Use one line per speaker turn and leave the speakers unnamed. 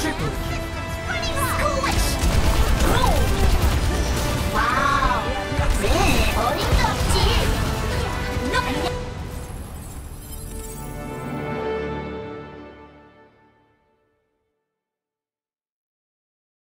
Triple